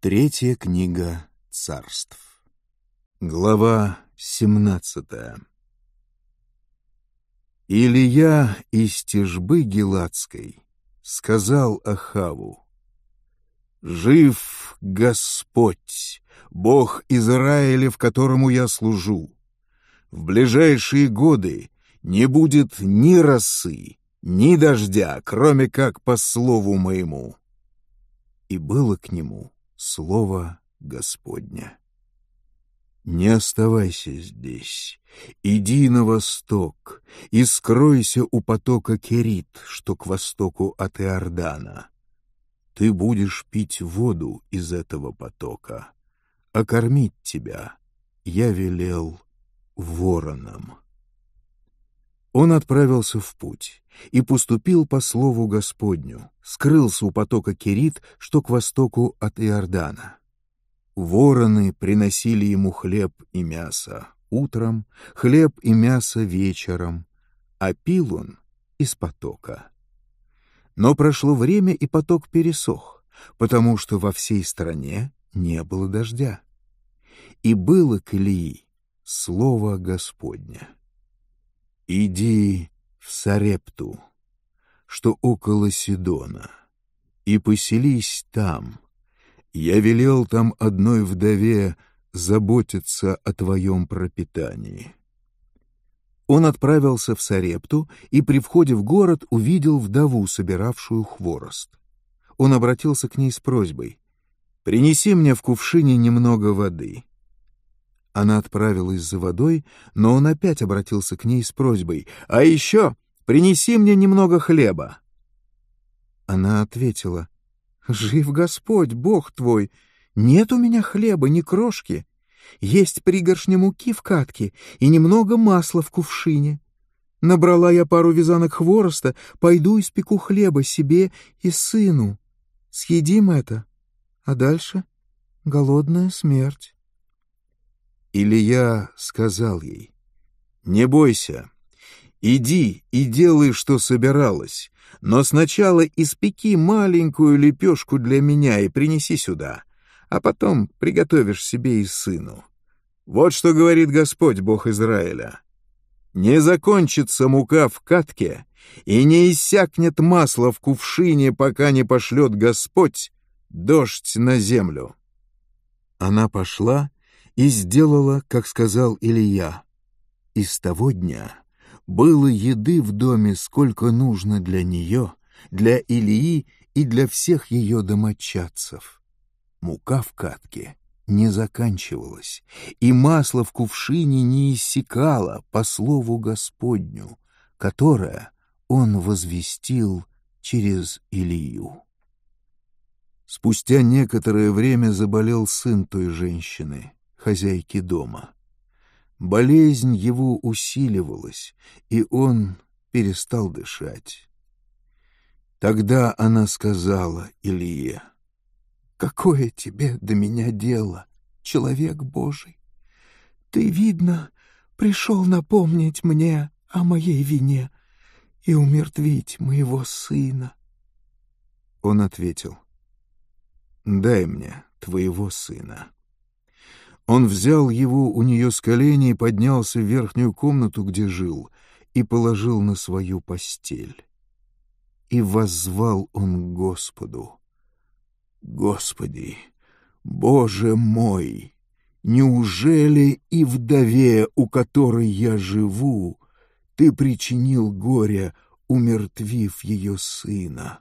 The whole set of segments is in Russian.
Третья книга царств. Глава семнадцатая. Илья из Тишбы Геладской сказал Ахаву, «Жив Господь, Бог Израиля, в которому я служу. В ближайшие годы не будет ни росы, ни дождя, кроме как по слову моему». И было к нему слово Господня. Не оставайся здесь, иди на восток и скройся у потока Керит, что к востоку от Иордана. Ты будешь пить воду из этого потока, а кормить тебя я велел вороном. Он отправился в путь и поступил по слову Господню, скрылся у потока Керит, что к востоку от Иордана. Вороны приносили ему хлеб и мясо утром, хлеб и мясо вечером, а пил он из потока. Но прошло время, и поток пересох, потому что во всей стране не было дождя. И было к Илии слово Господня. «Иди в Сарепту, что около Сидона, и поселись там. Я велел там одной вдове заботиться о твоем пропитании». Он отправился в Сарепту и при входе в город увидел вдову, собиравшую хворост. Он обратился к ней с просьбой «Принеси мне в кувшине немного воды». Она отправилась за водой, но он опять обратился к ней с просьбой. «А еще принеси мне немного хлеба». Она ответила. «Жив Господь, Бог твой! Нет у меня хлеба, ни крошки. Есть пригоршня муки в катке и немного масла в кувшине. Набрала я пару вязанок хвороста, пойду испеку хлеба себе и сыну. Съедим это, а дальше голодная смерть». Илья сказал ей, «Не бойся, иди и делай, что собиралась, но сначала испеки маленькую лепешку для меня и принеси сюда, а потом приготовишь себе и сыну. Вот что говорит Господь, Бог Израиля. Не закончится мука в катке, и не иссякнет масло в кувшине, пока не пошлет Господь дождь на землю». Она пошла и сделала, как сказал Илья. И с того дня было еды в доме сколько нужно для нее, для Ильи и для всех ее домочадцев. Мука в катке не заканчивалась, и масло в кувшине не иссякало по слову Господню, которое он возвестил через Илью. Спустя некоторое время заболел сын той женщины — хозяйки дома. Болезнь его усиливалась, и он перестал дышать. Тогда она сказала Илье, «Какое тебе до меня дело, человек Божий? Ты, видно, пришел напомнить мне о моей вине и умертвить моего сына». Он ответил, «Дай мне твоего сына». Он взял его у нее с колени и поднялся в верхнюю комнату, где жил, и положил на свою постель. И воззвал он к Господу. «Господи, Боже мой, неужели и вдове, у которой я живу, ты причинил горе, умертвив ее сына?»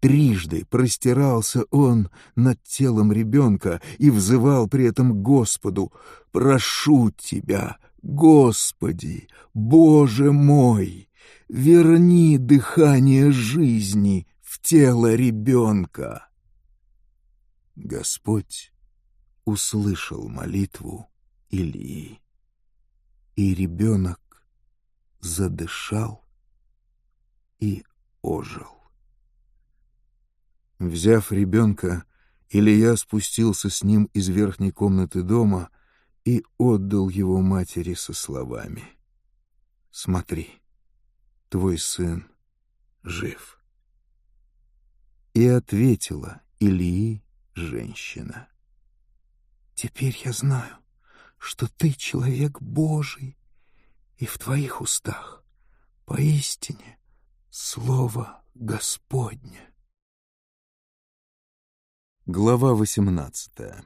Трижды простирался он над телом ребенка и взывал при этом Господу «Прошу Тебя, Господи, Боже мой, верни дыхание жизни в тело ребенка». Господь услышал молитву Илии, и ребенок задышал и ожил. Взяв ребенка, Илья спустился с ним из верхней комнаты дома и отдал его матери со словами. «Смотри, твой сын жив». И ответила Илии женщина. «Теперь я знаю, что ты человек Божий, и в твоих устах поистине слово Господне». Глава восемнадцатая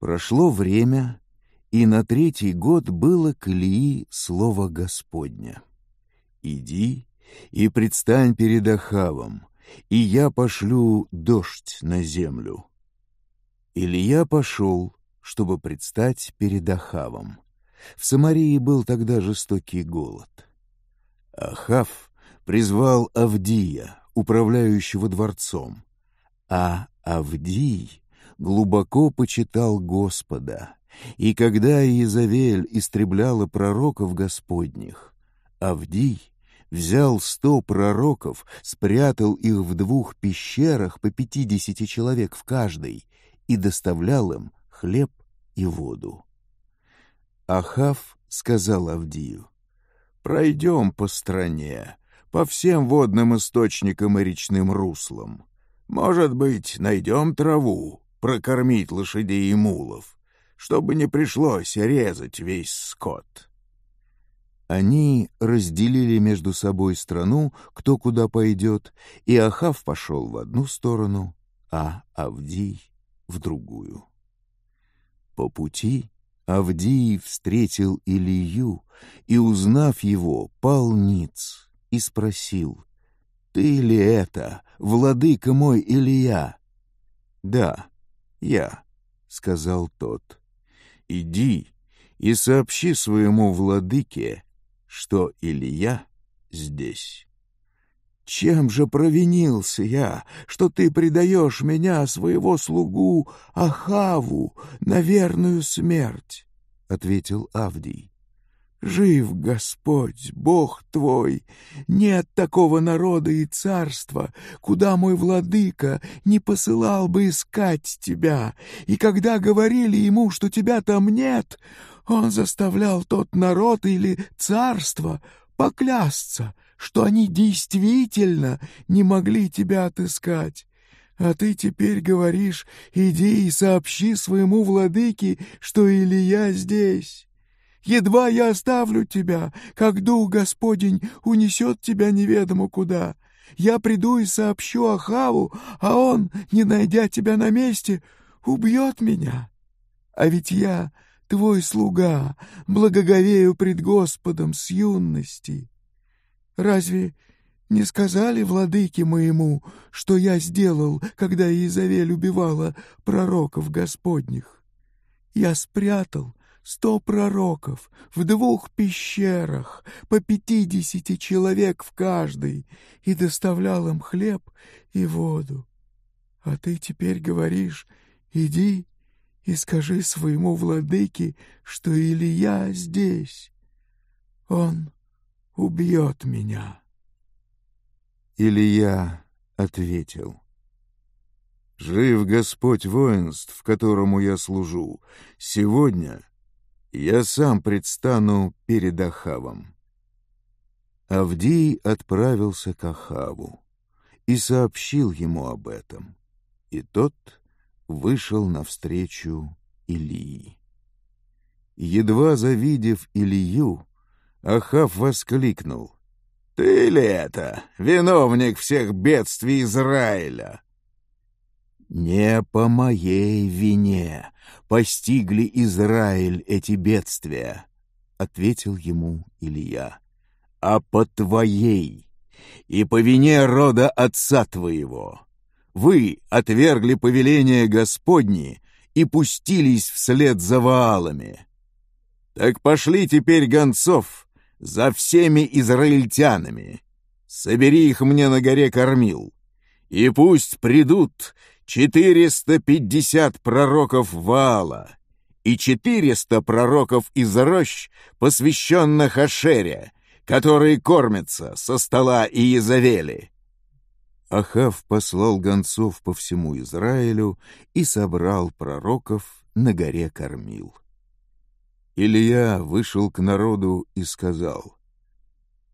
Прошло время, и на третий год было к Илии слово Господня. «Иди и предстань перед Ахавом, и я пошлю дождь на землю». Илья пошел, чтобы предстать перед Ахавом. В Самарии был тогда жестокий голод. Ахав призвал Авдия, управляющего дворцом, а Авдий глубоко почитал Господа, и когда Иезавель истребляла пророков Господних, Авдий взял сто пророков, спрятал их в двух пещерах по пятидесяти человек в каждой и доставлял им хлеб и воду. Ахав сказал Авдию, «Пройдем по стране, по всем водным источникам и речным руслам. Может быть, найдем траву, прокормить лошадей и мулов, чтобы не пришлось резать весь скот». Они разделили между собой страну, кто куда пойдет, и Ахав пошел в одну сторону, а Авдий — в другую. По пути Авдий встретил Илью и, узнав его, пал ниц и спросил, «Ты ли это, владыка мой Илья?» «Да, я», — сказал тот. «Иди и сообщи своему владыке, что Илья здесь». Чем же провинился я, что ты предаешь меня, своего слугу, Ахаву, на верную смерть? — ответил Авдий. Жив Господь, Бог твой! Нет такого народа и царства, куда мой владыка не посылал бы искать тебя, и когда говорили ему, что тебя там нет, он заставлял тот народ или царство поклясться, что они действительно не могли тебя отыскать. А ты теперь говоришь, иди и сообщи своему владыке, что Илья здесь. Едва я оставлю тебя, как дух Господень унесет тебя неведомо куда. Я приду и сообщу Ахаву, а он, не найдя тебя на месте, убьет меня. А ведь я твой слуга, благоговею пред Господом с юности. Разве не сказали владыке моему, что я сделал, когда Иезавель убивала пророков Господних? Я спрятал сто пророков в двух пещерах, по пятидесяти человек в каждой, и доставлял им хлеб и воду. А ты теперь говоришь, иди и скажи своему владыке, что Илья здесь. Он убьет меня. Илья ответил. «Жив Господь воинств, которому я служу. Сегодня я сам предстану перед Ахавом». Авдий отправился к Ахаву и сообщил ему об этом, и тот вышел навстречу Илии. Едва завидев Илью, Ахав воскликнул. «Ты ли это, виновник всех бедствий Израиля?» «Не по моей вине постигли Израиль эти бедствия», — ответил ему Илья, — «а по твоей и по вине рода отца твоего. Вы отвергли повеление Господни и пустились вслед за Ваалами. Так пошли теперь гонцов» за всеми израильтянами. Собери их мне на горе кормил, и пусть придут четыреста пятьдесят пророков Ваала и четыреста пророков из рощ, посвященных Ашере, которые кормятся со стола Иезавели. Ахав послал гонцов по всему Израилю и собрал пророков на горе Кормил. Илья вышел к народу и сказал,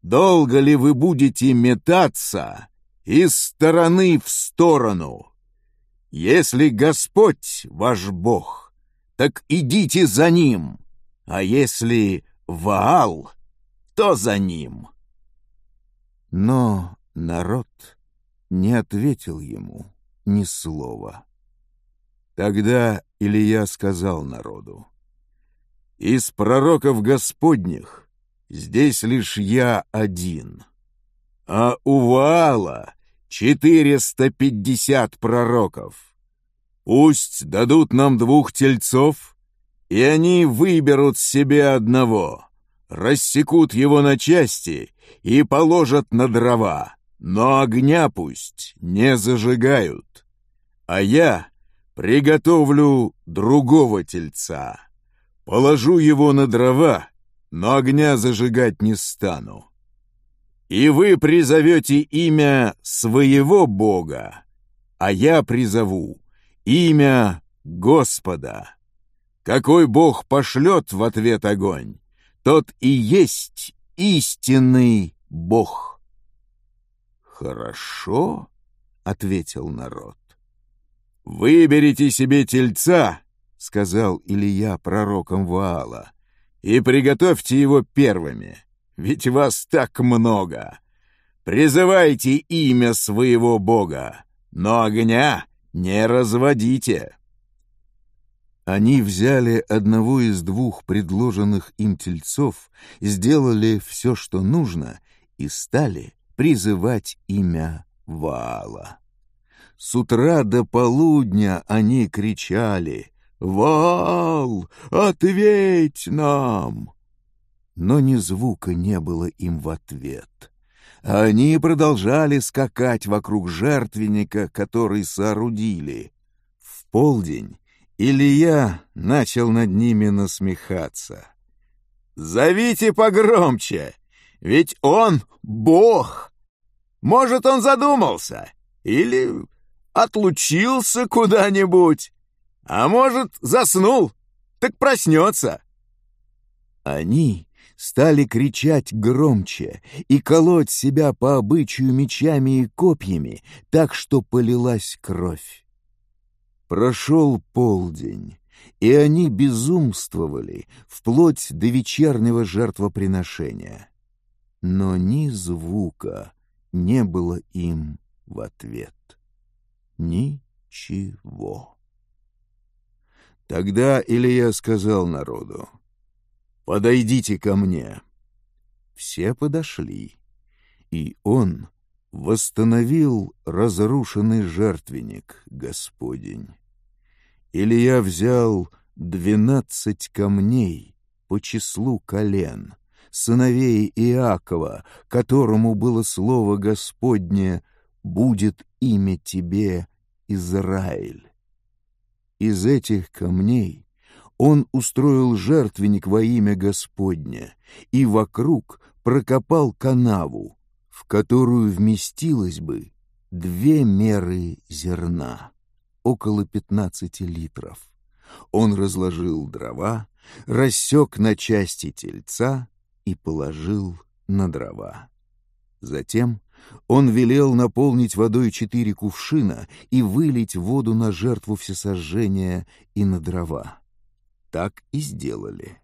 «Долго ли вы будете метаться из стороны в сторону? Если Господь ваш Бог, так идите за Ним, а если Ваал, то за Ним». Но народ не ответил ему ни слова. Тогда Илья сказал народу, «Из пророков Господних здесь лишь я один, а у Ваала четыреста пятьдесят пророков. Пусть дадут нам двух тельцов, и они выберут себе одного, рассекут его на части и положат на дрова, но огня пусть не зажигают. А я приготовлю другого тельца, положу его на дрова, но огня зажигать не стану. И вы призовете имя своего Бога, а я призову имя Господа. Какой Бог пошлет в ответ огонь, тот и есть истинный Бог. «Хорошо», — ответил народ. «Выберите себе тельца», — сказал Илья пророком Ваала, «и приготовьте его первыми, ведь вас так много. Призывайте имя своего Бога, но огня не разводите». Они взяли одного из двух предложенных им тельцов, сделали все, что нужно, и стали призывать имя Ваала. С утра до полудня они кричали «Ваал, ответь нам!» Но ни звука не было им в ответ. Они продолжали скакать вокруг жертвенника, который соорудили. В полдень Илья начал над ними насмехаться. «Зовите погромче, ведь он бог! Может, он задумался или отлучился куда-нибудь, а может, заснул, так проснется!» Они стали кричать громче и колоть себя по обычаю мечами и копьями, так что полилась кровь. Прошел полдень, и они безумствовали вплоть до вечернего жертвоприношения. Но ни звука не было им в ответ. Ничего. Тогда Илья сказал народу, «Подойдите ко мне». Все подошли, и он восстановил разрушенный жертвенник Господень. Илья взял двенадцать камней по числу колен, сыновей Иакова, которому было слово Господне «Будет имя тебе Израиль». Из этих камней он устроил жертвенник во имя Господне и вокруг прокопал канаву, в которую вместилось бы две меры зерна, около пятнадцати литров. Он разложил дрова, рассек на части тельца и положил на дрова. Затем он велел наполнить водой четыре кувшина и вылить воду на жертву всесожжения и на дрова. Так и сделали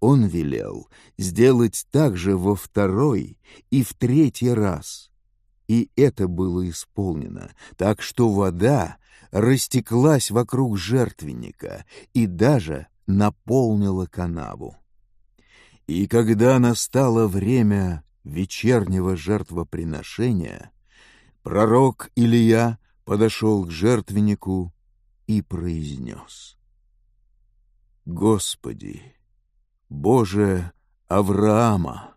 он велел сделать также во второй и в третий раз. И это было исполнено, так что вода растеклась вокруг жертвенника и даже наполнила канаву. И когда настало время вечернего жертвоприношения, пророк Илья подошел к жертвеннику и произнес «Господи!» Боже Авраама,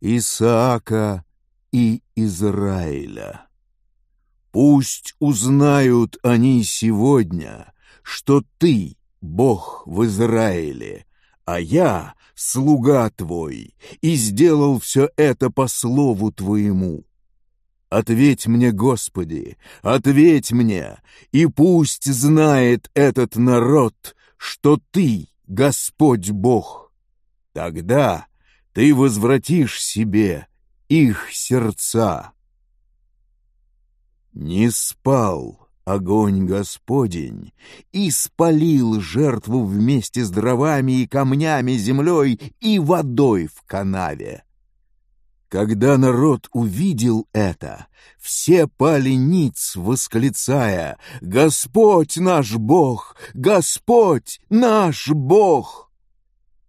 Исаака и Израиля. Пусть узнают они сегодня, что Ты Бог в Израиле, а я слуга Твой, и сделал все это по слову Твоему. Ответь мне, Господи, ответь мне, и пусть знает этот народ, что Ты, Господь Бог. Тогда ты возвратишь себе их сердца. Не спал огонь Господень и спалил жертву вместе с дровами и камнями, землей и водой в канаве. Когда народ увидел это, все пали ниц, восклицая «Господь наш Бог! Господь наш Бог!»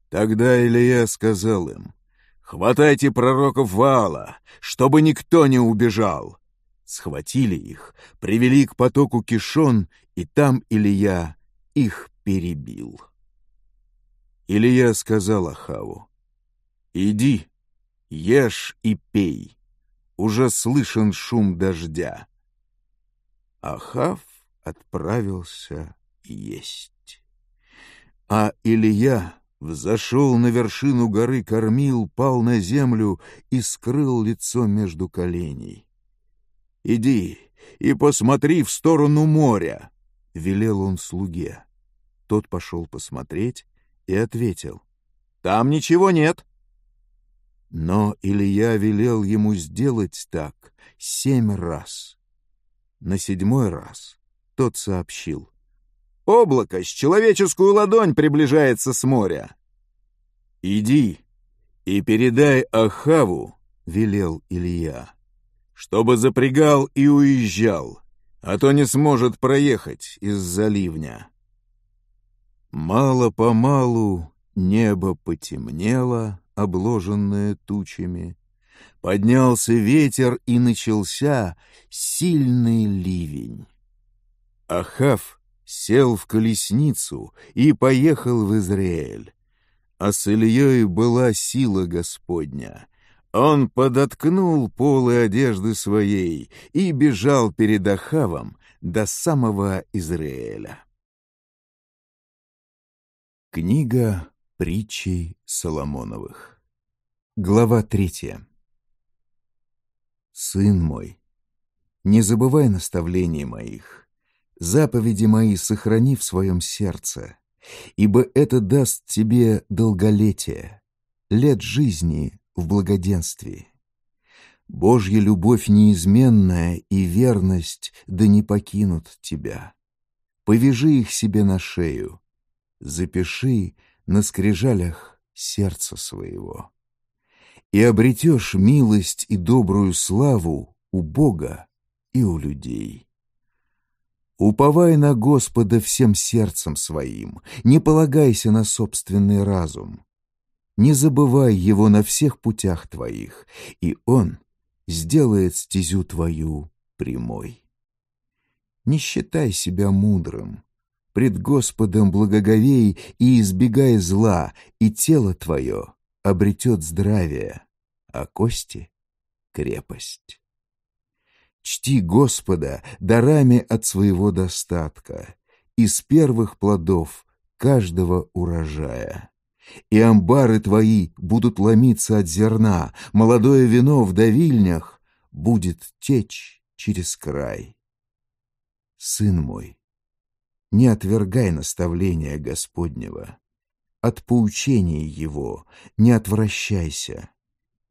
Тогда Илья сказал им «Хватайте пророков Ваала, чтобы никто не убежал!» Схватили их, привели к потоку Кишон, и там Илья их перебил. Илья сказал Ахаву «Иди, ешь и пей, уже слышен шум дождя. Ахав отправился есть. А Илья взошел на вершину горы Кормил, пал на землю и скрыл лицо между коленей. «Иди и посмотри в сторону моря», — велел он слуге. Тот пошел посмотреть и ответил. «Там ничего нет». Но Илья велел ему сделать так семь раз. На седьмой раз тот сообщил. «Облако с человеческую ладонь приближается с моря». «Иди и передай Ахаву», — велел Илья, «чтобы запрягал и уезжал, а то не сможет проехать из-за ливня». Мало-помалу небо потемнело, обложенное тучами. Поднялся ветер, и начался сильный ливень. Ахав сел в колесницу и поехал в Израиль. А с Ильей была сила Господня. Он подоткнул полы одежды своей и бежал перед Ахавом до самого Израиля. Книга Притчей Соломоновых. Глава третья. Сын мой, не забывай наставлений моих, заповеди мои сохрани в своем сердце, ибо это даст тебе долголетие, лет жизни в благоденствии. Божья любовь неизменная и верность да не покинут тебя. Повяжи их себе на шею, запиши на скрижалях сердца своего. И обретешь милость и добрую славу у Бога и у людей. Уповай на Господа всем сердцем своим, не полагайся на собственный разум. Не забывай Его на всех путях твоих, и Он сделает стезю твою прямой. Не считай себя мудрым, пред Господом благоговей и избегай зла, и тело твое обретет здравие, а кости — крепость. Чти Господа дарами от своего достатка, из первых плодов каждого урожая. И амбары твои будут ломиться от зерна, молодое вино в давильнях будет течь через край. Сын мой, не отвергай наставления Господнего. От поучения Его не отвращайся.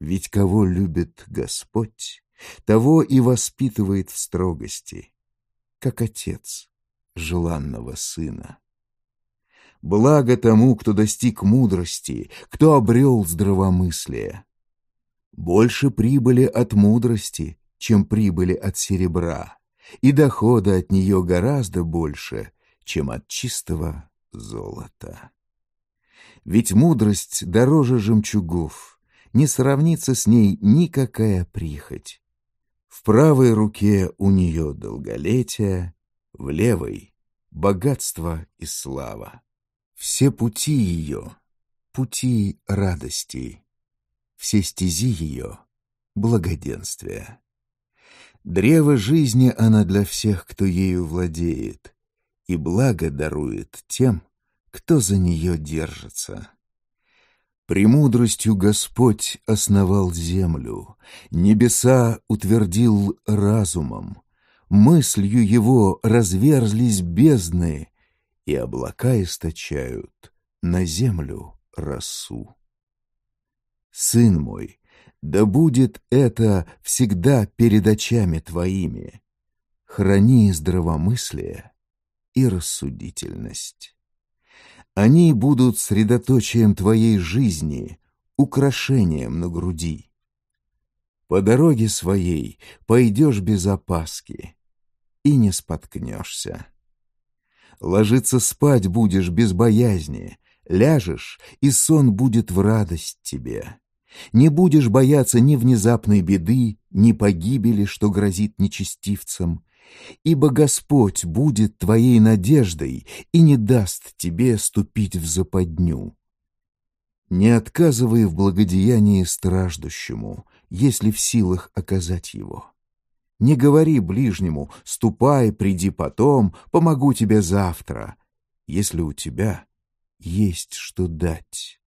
Ведь кого любит Господь, того и воспитывает в строгости, как отец желанного сына. Благо тому, кто достиг мудрости, кто обрел здравомыслие. Больше прибыли от мудрости, чем прибыли от серебра, и дохода от нее гораздо больше, чем от чистого золота. Ведь мудрость дороже жемчугов, не сравнится с ней никакая прихоть. В правой руке у нее долголетие, в левой — богатство и слава. Все пути ее — пути радости, все стези ее — благоденствия. Древо жизни она для всех, кто ею владеет, и благо дарует тем, кто за нее держится. Премудростью Господь основал землю, небеса утвердил разумом, мыслью его разверзлись бездны, и облака источают на землю росу. Сын мой, да будет это всегда перед очами твоими, храни здравомыслие и рассудительность. Они будут средоточием твоей жизни, украшением на груди. По дороге своей пойдешь без опаски и не споткнешься. Ложиться спать будешь без боязни, ляжешь, и сон будет в радость тебе. Не будешь бояться ни внезапной беды, ни погибели, что грозит нечестивцам, ибо Господь будет твоей надеждой и не даст тебе ступить в западню. Не отказывай в благодеянии страждущему, если в силах оказать его. Не говори ближнему «ступай, приди потом, помогу тебе завтра», если у тебя есть что дать.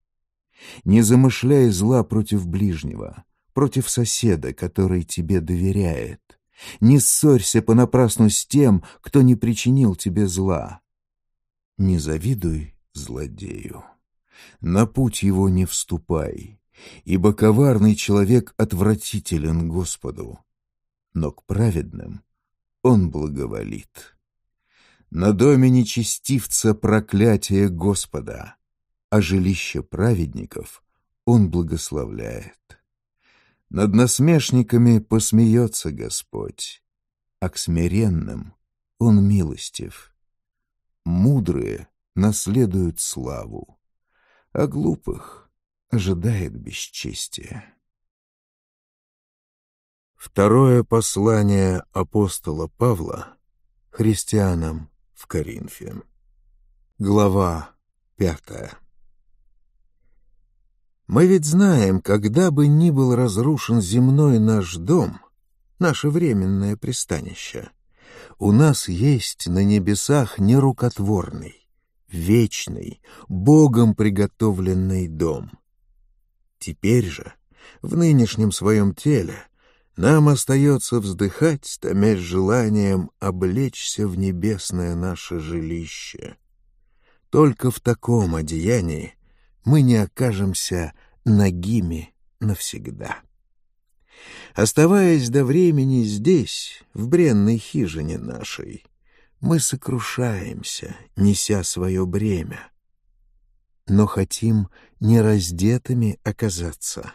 Не замышляй зла против ближнего, против соседа, который тебе доверяет. Не ссорься понапрасну с тем, кто не причинил тебе зла. Не завидуй злодею. На путь его не вступай, ибо коварный человек отвратителен Господу, но к праведным он благоволит. На доме нечестивца проклятие Господа, а жилище праведников он благословляет. Над насмешниками посмеется Господь, а к смиренным он милостив. Мудрые наследуют славу, а глупых ожидает бесчестие. Второе послание апостола Павла христианам в Коринфе. Глава пятая. Мы ведь знаем, когда бы ни был разрушен земной наш дом, наше временное пристанище, у нас есть на небесах нерукотворный, вечный, Богом приготовленный дом. Теперь же, в нынешнем своем теле, нам остается вздыхать, томясь желанием облечься в небесное наше жилище. Только в таком одеянии мы не окажемся нагими навсегда. Оставаясь до времени здесь, в бренной хижине нашей, мы сокрушаемся, неся свое бремя, но хотим нераздетыми оказаться,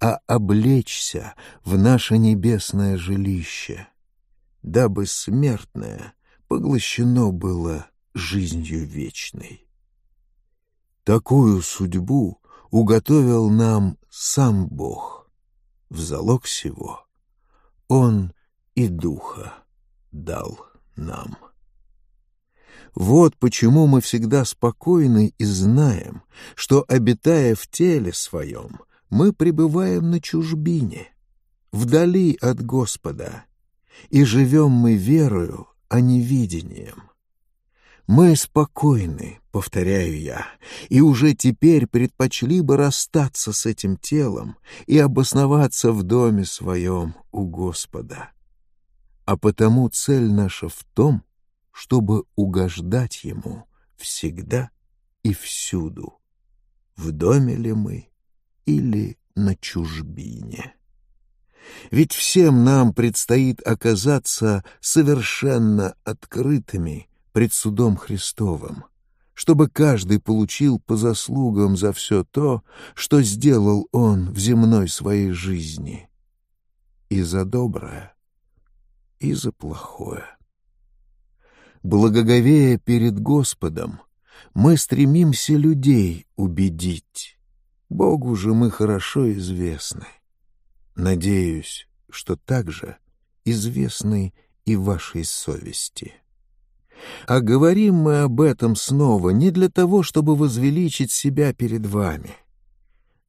а облечься в наше небесное жилище, дабы смертное поглощено было жизнью вечной. Такую судьбу уготовил нам сам Бог. В залог всего Он и Духа дал нам. Вот почему мы всегда спокойны и знаем, что, обитая в теле своем, мы пребываем на чужбине, вдали от Господа, и живем мы верою, а не видением. Мы спокойны, повторяю я, и уже теперь предпочли бы расстаться с этим телом и обосноваться в доме своем у Господа. А потому цель наша в том, чтобы угождать Ему всегда и всюду, в доме ли мы или на чужбине. Ведь всем нам предстоит оказаться совершенно открытыми пред судом Христовым, чтобы каждый получил по заслугам за все то, что сделал он в земной своей жизни, и за доброе, и за плохое. Благоговея перед Господом, мы стремимся людей убедить. Богу же мы хорошо известны. Надеюсь, что также известны и вашей совести. А говорим мы об этом снова не для того, чтобы возвеличить себя перед вами,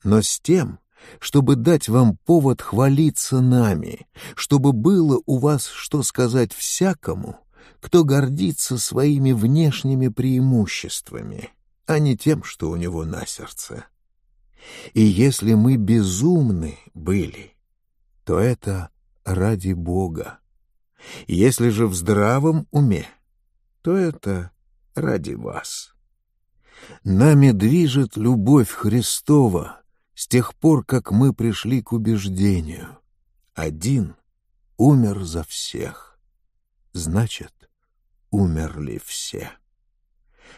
но с тем, чтобы дать вам повод хвалиться нами, чтобы было у вас что сказать всякому, кто гордится своими внешними преимуществами, а не тем, что у него на сердце. И если мы безумны были, то это ради Бога. Если же в здравом уме — то это ради вас. Нами движет любовь Христова с тех пор, как мы пришли к убеждению. Один умер за всех, значит, умерли все.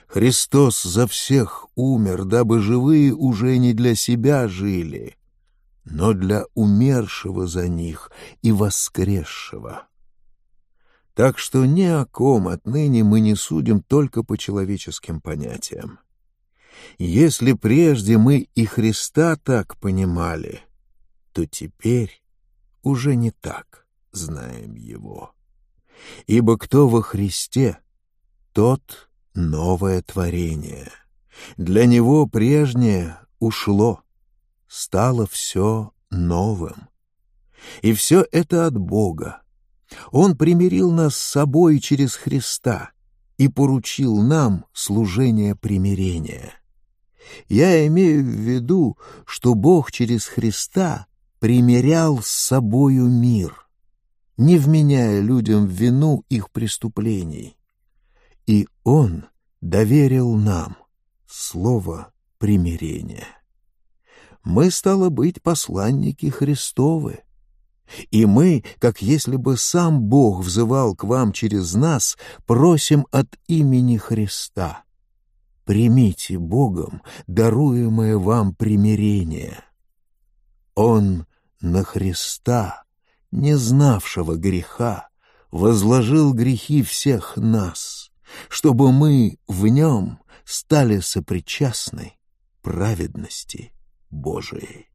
Христос за всех умер, дабы живые уже не для себя жили, но для умершего за них и воскресшего. Так что ни о ком отныне мы не судим только по человеческим понятиям. Если прежде мы и Христа так понимали, то теперь уже не так знаем Его. Ибо кто во Христе, тот новое творение. Для Него прежнее ушло, стало все новым. И все это от Бога. Он примирил нас с собой через Христа и поручил нам служение примирения. Я имею в виду, что Бог через Христа примирял с собою мир, не вменяя людям в вину их преступлений. И Он доверил нам слово примирения. Мы, стало быть, посланники Христовы. И мы, как если бы сам Бог взывал к вам через нас, просим от имени Христа. Примите Богом даруемое вам примирение. Он на Христа, не знавшего греха, возложил грехи всех нас, чтобы мы в нем стали сопричастны праведности Божией.